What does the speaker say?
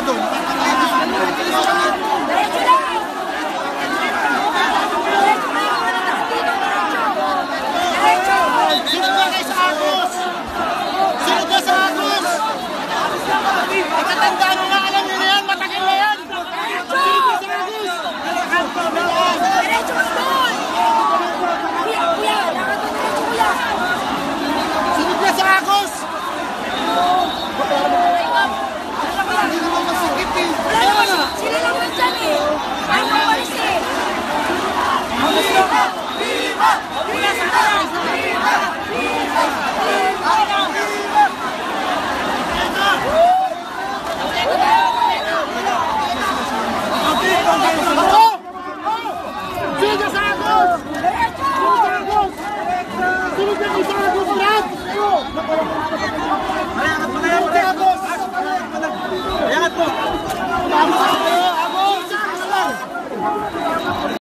Diretso Vamos!